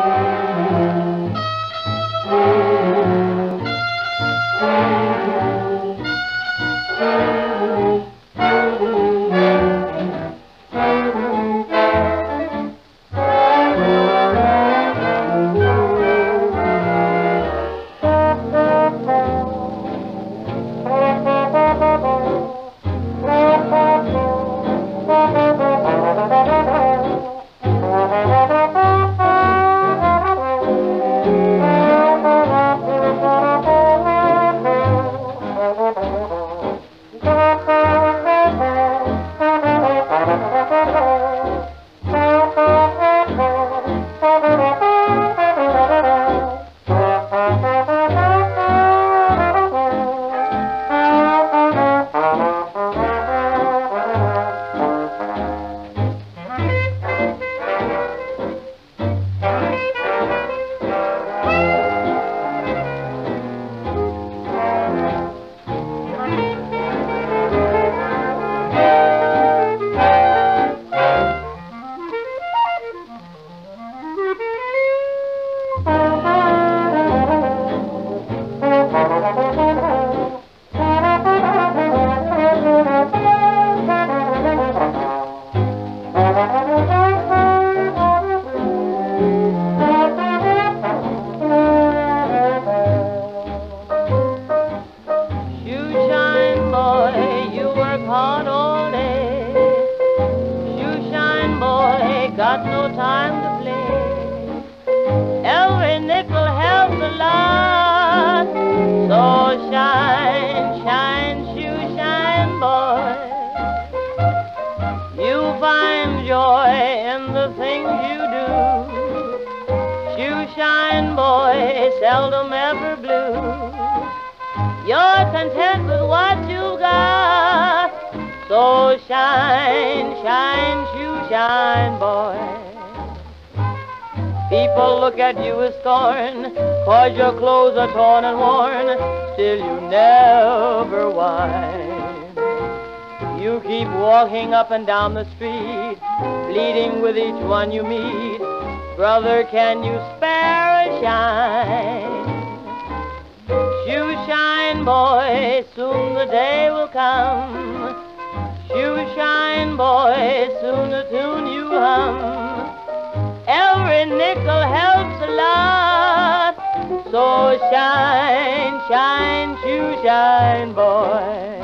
Shoe got no time to play. Every nickel helps a lot. So shine, shine, shoe shine boy. You find joy in the things you do. Shoe shine boy, seldom ever blue. You're content with what you've got. So shine, shine, shoe shine, boy. People look at you with scorn, cause your clothes are torn and worn. Still you never whine. You keep walking up and down the street, pleading with each one you meet. Brother, can you spare a shine? Shoe shine, boy, soon the day will come. Boy, soon the tune you hum. Every nickel helps a lot. So shine, shine, shoe shine, boy.